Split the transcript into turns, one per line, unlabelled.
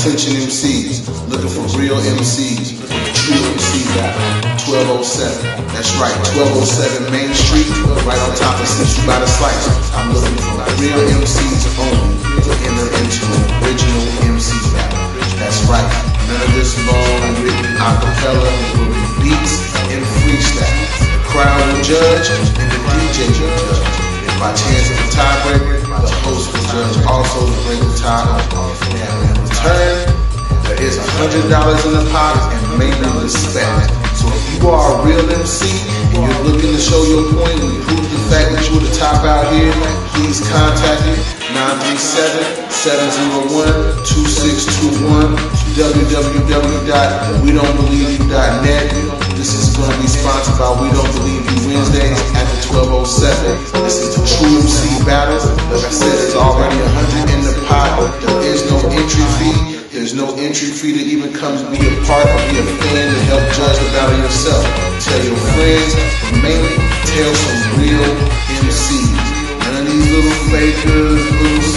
Attention MCs, looking for real MCs, true MC battle, 1207. That's right, 1207 Main Street, right on top of Central by the Slice. I'm looking for real MCs only to enter into an original MC battle. That's right, none of this long written acapella will be beats and freestyle. The crowd will judge and the DJ will judge. If by chance it's a tiebreaker, hundred dollars in the pot and mainly respect. So if you are a real MC and you're looking to show your point and prove the fact that you're the top out here, please contact me 937-701-2621 www.wedon'tbelieveyou.net This is going to be sponsored by We Don't Believe You Wednesdays at the 1207. This is the True MC Battle. Like I said, there's already a 100 in the pot. There is no entry fee. There's no entry fee to even come be a part or be a fan to help judge the battle yourself. Tell your friends, mainly tell some real MCs. None of these little fakers, little